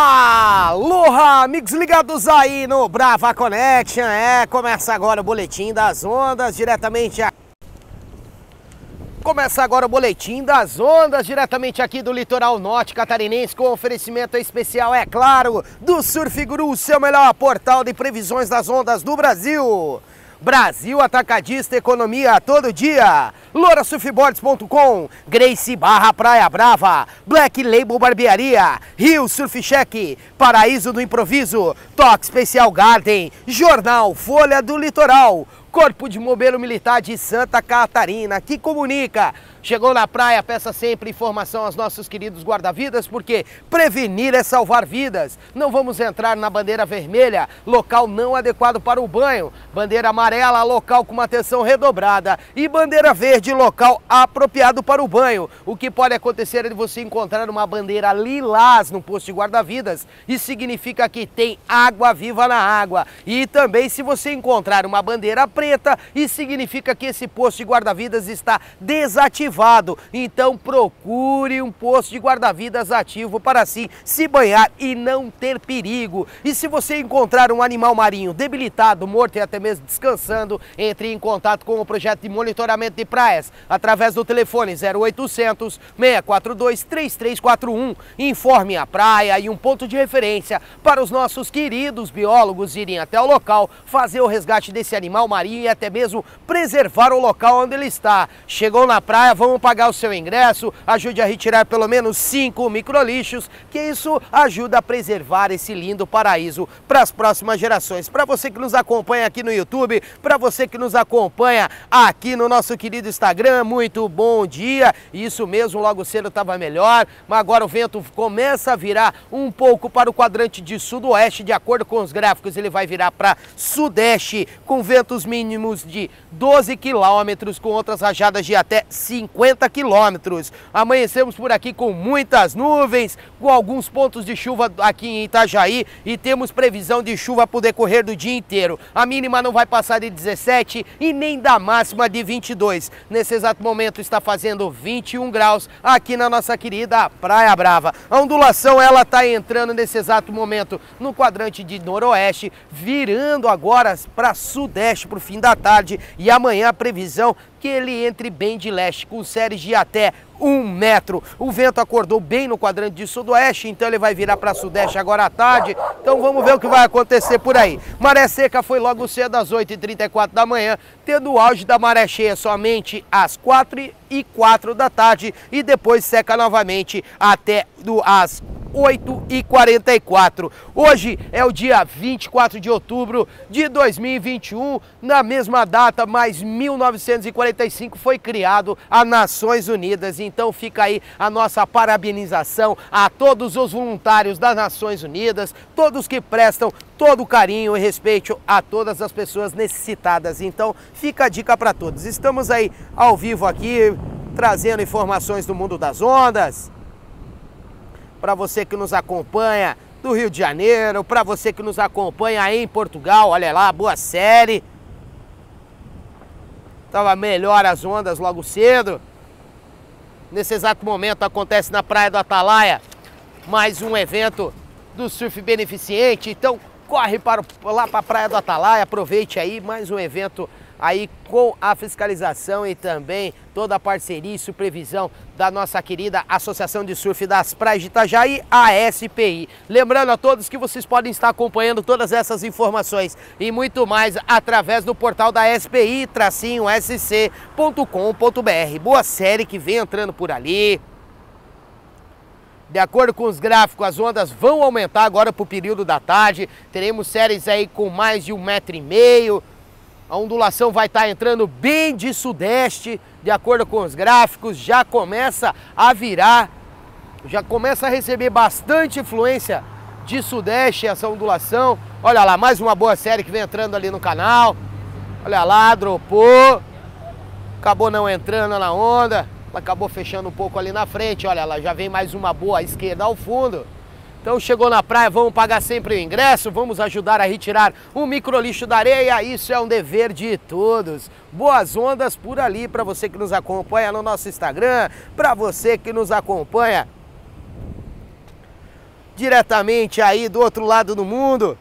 Aloha, amigos ligados aí no Brava Connection. É, começa agora o boletim das ondas diretamente a... Começa agora o boletim das ondas diretamente aqui do litoral norte catarinense com oferecimento especial, é claro, do Surf Guru, seu melhor portal de previsões das ondas do Brasil. Brasil Atacadista Economia todo dia. LoraSurfboards.com, Grace Barra Praia Brava, Black Label Barbearia, Rio Surf Check, Paraíso do Improviso, Toque Special Garden, Jornal Folha do Litoral, Corpo de Bombeiro Militar de Santa Catarina, que comunica Chegou na praia, peça sempre informação aos nossos queridos guarda-vidas, porque prevenir é salvar vidas. Não vamos entrar na bandeira vermelha, local não adequado para o banho. Bandeira amarela, local com uma atenção redobrada. E bandeira verde, local apropriado para o banho. O que pode acontecer é de você encontrar uma bandeira lilás no posto de guarda-vidas. Isso significa que tem água viva na água. E também se você encontrar uma bandeira preta, isso significa que esse posto de guarda-vidas está desativado ativado. Então procure um posto de guarda-vidas ativo para assim se banhar e não ter perigo. E se você encontrar um animal marinho debilitado, morto e até mesmo descansando, entre em contato com o projeto de monitoramento de praias através do telefone 0800 642 3341. Informe a praia e um ponto de referência para os nossos queridos biólogos irem até o local, fazer o resgate desse animal marinho e até mesmo preservar o local onde ele está. Chegou na praia, vamos pagar o seu ingresso, ajude a retirar pelo menos cinco microlixos, que isso ajuda a preservar esse lindo paraíso para as próximas gerações. Para você que nos acompanha aqui no YouTube, para você que nos acompanha aqui no nosso querido Instagram, muito bom dia. Isso mesmo, logo cedo estava melhor, mas agora o vento começa a virar um pouco para o quadrante de sudoeste, de acordo com os gráficos, ele vai virar para sudeste, com ventos mínimos de 12 quilômetros, com outras rajadas de até 5 50 quilômetros. Amanhecemos por aqui com muitas nuvens, com alguns pontos de chuva aqui em Itajaí e temos previsão de chuva o decorrer do dia inteiro. A mínima não vai passar de 17 e nem da máxima de 22. Nesse exato momento está fazendo 21 graus aqui na nossa querida Praia Brava. A ondulação ela está entrando nesse exato momento no quadrante de noroeste, virando agora para sudeste para o fim da tarde e amanhã a previsão que ele entre bem de leste, com séries de até um metro. O vento acordou bem no quadrante de sudoeste, então ele vai virar para sudeste agora à tarde. Então vamos ver o que vai acontecer por aí. Maré seca foi logo cedo às 8h34 da manhã, tendo o auge da maré cheia somente às 4 e 4 da tarde e depois seca novamente até do, às 8 e 44. Hoje é o dia 24 de outubro de 2021, na mesma data, mas 1945 foi criado a Nações Unidas. Então fica aí a nossa parabenização a todos os voluntários das Nações Unidas, todos que prestam todo o carinho e respeito a todas as pessoas necessitadas. Então fica a dica para todos. Estamos aí ao vivo aqui trazendo informações do mundo das ondas para você que nos acompanha do Rio de Janeiro, para você que nos acompanha em Portugal, olha lá, boa série. Tava melhor as ondas logo cedo. Nesse exato momento acontece na Praia do Atalaia mais um evento do surf beneficente. Então corre para lá para a Praia do Atalaia, aproveite aí mais um evento aí com a fiscalização e também toda a parceria e supervisão da nossa querida Associação de Surf das Praias de Itajaí, a SPI. Lembrando a todos que vocês podem estar acompanhando todas essas informações e muito mais através do portal da SPI, tracinho sc.com.br. Boa série que vem entrando por ali. De acordo com os gráficos, as ondas vão aumentar agora para o período da tarde. Teremos séries aí com mais de um metro e meio, a ondulação vai estar tá entrando bem de sudeste, de acordo com os gráficos, já começa a virar, já começa a receber bastante influência de sudeste essa ondulação. Olha lá, mais uma boa série que vem entrando ali no canal. Olha lá, dropou. Acabou não entrando na onda. Ela acabou fechando um pouco ali na frente. Olha lá, já vem mais uma boa esquerda ao fundo. Então chegou na praia, vamos pagar sempre o ingresso, vamos ajudar a retirar o microlixo da areia, isso é um dever de todos. Boas ondas por ali para você que nos acompanha no nosso Instagram, para você que nos acompanha diretamente aí do outro lado do mundo.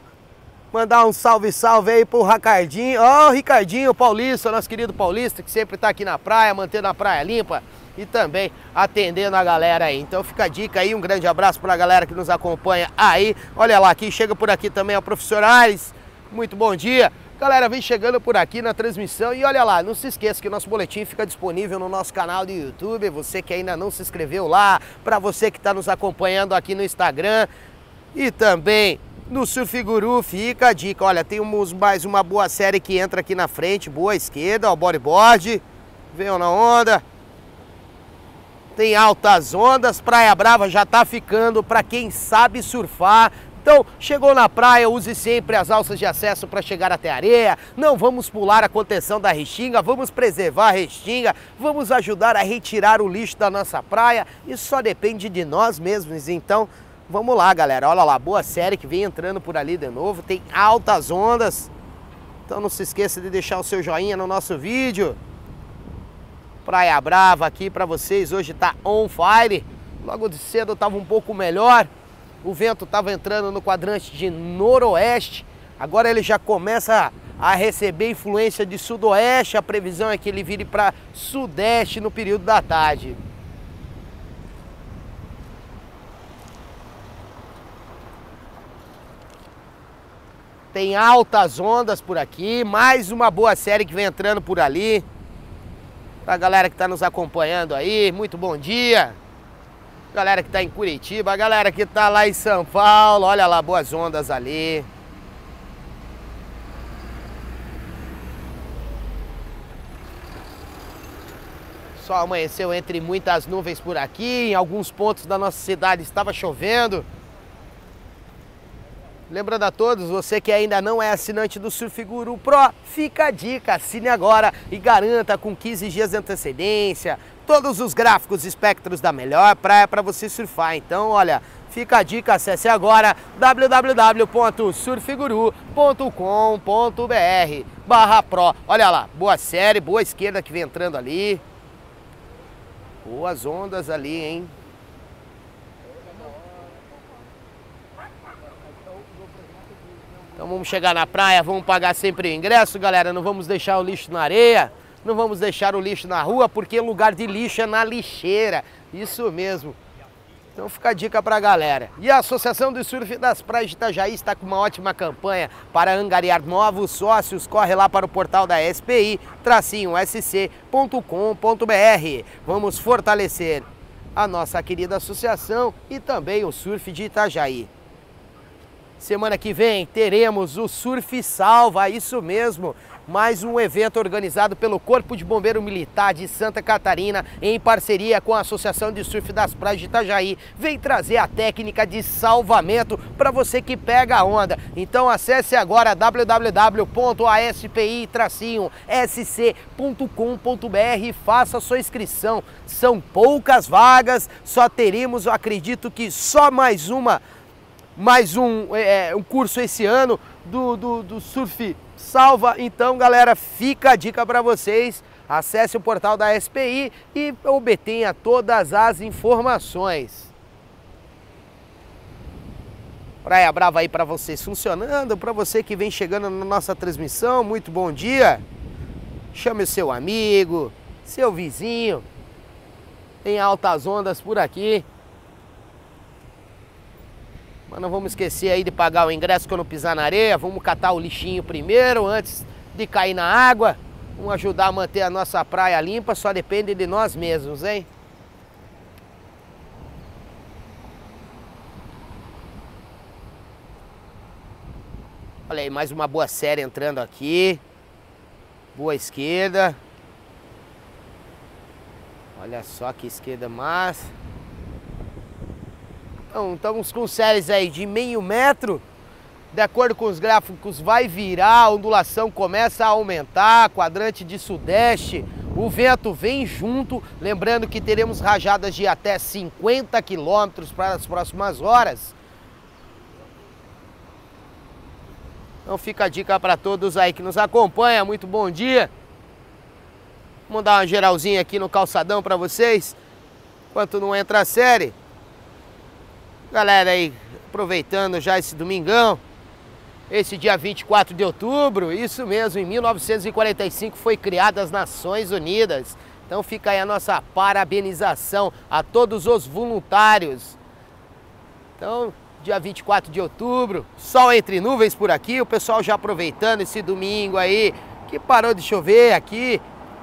Mandar um salve, salve aí pro Ricardinho. Ó, oh, Ricardinho Paulista, nosso querido Paulista, que sempre tá aqui na praia, mantendo a praia limpa e também atendendo a galera aí. Então fica a dica aí, um grande abraço pra galera que nos acompanha aí. Olha lá, aqui chega por aqui também a professora Ares. Muito bom dia. Galera, vem chegando por aqui na transmissão e olha lá, não se esqueça que nosso boletim fica disponível no nosso canal do YouTube, você que ainda não se inscreveu lá, para você que está nos acompanhando aqui no Instagram e também no Surf Guru, fica a dica, olha, temos mais uma boa série que entra aqui na frente, boa esquerda, ó, bodyboard, venham na onda, tem altas ondas, Praia Brava já tá ficando para quem sabe surfar, então, chegou na praia, use sempre as alças de acesso para chegar até a areia. Não vamos pular a contenção da restinga, vamos preservar a restinga, vamos ajudar a retirar o lixo da nossa praia. Isso só depende de nós mesmos. Então, vamos lá, galera. Olha lá, boa série que vem entrando por ali de novo. Tem altas ondas. Então não se esqueça de deixar o seu joinha no nosso vídeo. Praia Brava aqui para vocês. Hoje tá on fire. Logo de cedo tava um pouco melhor o vento estava entrando no quadrante de noroeste, agora ele já começa a receber influência de sudoeste, a previsão é que ele vire para sudeste no período da tarde. Tem altas ondas por aqui, mais uma boa série que vem entrando por ali. Pra galera que está nos acompanhando aí, muito bom dia galera que tá em Curitiba, galera que tá lá em São Paulo, olha lá, boas ondas ali. Só amanheceu entre muitas nuvens por aqui, em alguns pontos da nossa cidade estava chovendo. Lembrando a todos, você que ainda não é assinante do Surf Guru Pro, fica a dica, assine agora e garanta com 15 dias de antecedência, todos os gráficos espectros da melhor praia para você surfar. Então, olha, fica a dica, acesse agora www.surfguru.com.br barra pro. Olha lá, boa série, boa esquerda que vem entrando ali. Boas ondas ali, hein? Então vamos chegar na praia, vamos pagar sempre o ingresso, galera. Não vamos deixar o lixo na areia. Não vamos deixar o lixo na rua, porque lugar de lixo é na lixeira. Isso mesmo. Então fica a dica pra galera. E a Associação do Surf das Praias de Itajaí está com uma ótima campanha para angariar novos sócios. Corre lá para o portal da SPI, tracinho sc.com.br. Vamos fortalecer a nossa querida associação e também o surf de Itajaí. Semana que vem teremos o Surf Salva, isso mesmo mais um evento organizado pelo Corpo de Bombeiro Militar de Santa Catarina, em parceria com a Associação de Surf das Praias de Itajaí, vem trazer a técnica de salvamento para você que pega a onda. Então acesse agora www.aspi-sc.com.br e faça sua inscrição. São poucas vagas, só teremos, acredito que só mais uma, mais um, é, um curso esse ano do, do, do surf salva. Então, galera, fica a dica para vocês. Acesse o portal da SPI e obtenha todas as informações. Praia Brava aí para vocês funcionando, para você que vem chegando na nossa transmissão, muito bom dia. Chame o seu amigo, seu vizinho. Tem altas ondas por aqui. Mas não vamos esquecer aí de pagar o ingresso quando pisar na areia. Vamos catar o lixinho primeiro, antes de cair na água. Vamos ajudar a manter a nossa praia limpa, só depende de nós mesmos, hein? Olha aí, mais uma boa série entrando aqui. Boa esquerda. Olha só que esquerda massa. Então, estamos com séries aí de meio metro, de acordo com os gráficos vai virar, a ondulação começa a aumentar, quadrante de sudeste, o vento vem junto, lembrando que teremos rajadas de até 50 quilômetros para as próximas horas. Então fica a dica para todos aí que nos acompanham, muito bom dia. Vamos dar uma geralzinha aqui no calçadão para vocês, enquanto não entra a série. Galera aí Aproveitando já esse domingão, esse dia 24 de outubro, isso mesmo, em 1945 foi criada as Nações Unidas. Então fica aí a nossa parabenização a todos os voluntários. Então, dia 24 de outubro, sol entre nuvens por aqui, o pessoal já aproveitando esse domingo aí, que parou de chover aqui.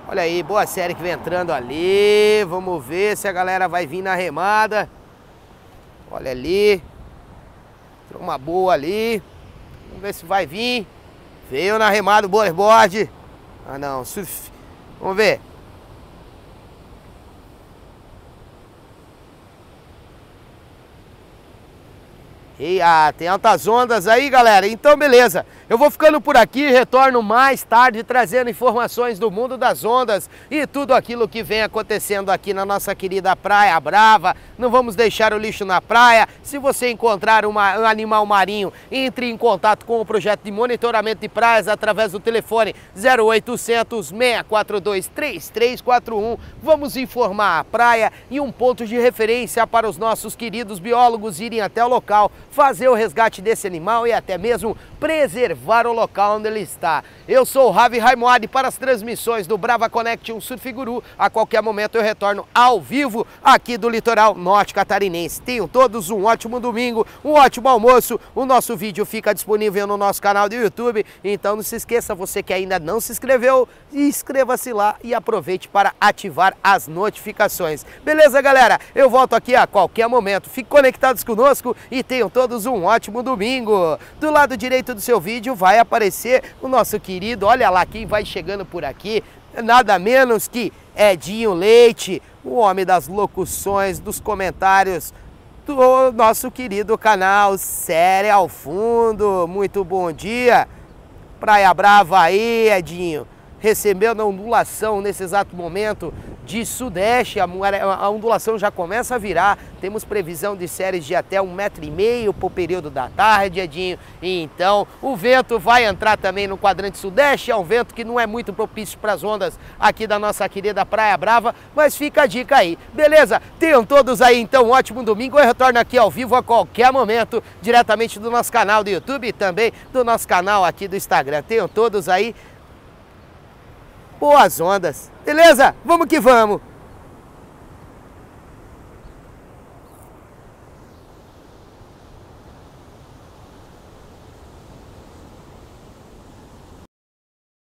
Olha aí, boa série que vem entrando ali. Vamos ver se a galera vai vir na remada. Olha ali. Entrou uma boa ali. Vamos ver se vai vir. Veio na remada o board. Ah não. Vamos ver. E ah, tem altas ondas aí, galera. Então, beleza. Eu vou ficando por aqui, retorno mais tarde trazendo informações do mundo das ondas e tudo aquilo que vem acontecendo aqui na nossa querida Praia Brava. Não vamos deixar o lixo na praia. Se você encontrar uma, um animal marinho, entre em contato com o projeto de monitoramento de praias através do telefone 0800 642 3341. Vamos informar a praia e um ponto de referência para os nossos queridos biólogos irem até o local, fazer o resgate desse animal e até mesmo preservar o local onde ele está. Eu sou o Ravi Raimoadi para as transmissões do Brava Connection Surf Guru. A qualquer momento eu retorno ao vivo aqui do litoral norte catarinense. Tenham todos um ótimo domingo, um ótimo almoço. O nosso vídeo fica disponível no nosso canal do YouTube. Então não se esqueça, você que ainda não se inscreveu, inscreva-se lá e aproveite para ativar as notificações. Beleza, galera? Eu volto aqui a qualquer momento. Fiquem conectados conosco e tenham todos um ótimo domingo. Do lado direito do seu vídeo vai aparecer o nosso querido, olha lá quem vai chegando por aqui, nada menos que Edinho Leite, o homem das locuções, dos comentários do nosso querido canal Série ao Fundo. Muito bom dia. Praia Brava aí, Edinho. Recebeu na ondulação nesse exato momento de sudeste, a, ondulação já começa a virar, temos previsão de séries de até um metro e meio por período da tarde, Edinho, e então o vento vai entrar também no quadrante sudeste, é um vento que não é muito propício para as ondas aqui da nossa querida Praia Brava, mas fica a dica aí, beleza? Tenham todos aí então um ótimo domingo, eu retorno aqui ao vivo a qualquer momento, diretamente do nosso canal do YouTube e também do nosso canal aqui do Instagram, tenham todos aí boas ondas. Beleza? Vamos que vamos!